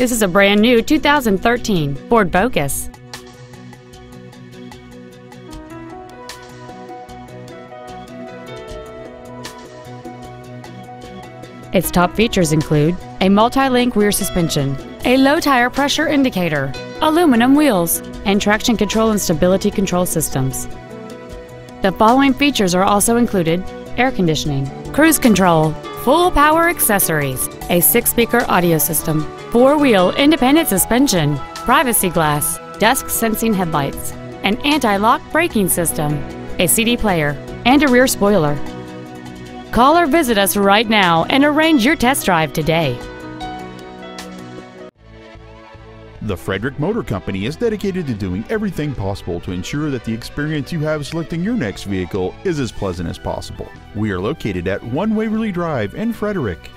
This is a brand new 2013 Ford Focus. Its top features include a multi-link rear suspension, a low tire pressure indicator, aluminum wheels, and traction control and stability control systems. The following features are also included air conditioning, cruise control, full power accessories, a six speaker audio system, four wheel independent suspension, privacy glass, dusk sensing headlights, an anti lock braking system, a CD player, and a rear spoiler. Call or visit us right now and arrange your test drive today. The Frederick Motor Company is dedicated to doing everything possible to ensure that the experience you have selecting your next vehicle is as pleasant as possible. We are located at 1 Waverley Drive in Frederick.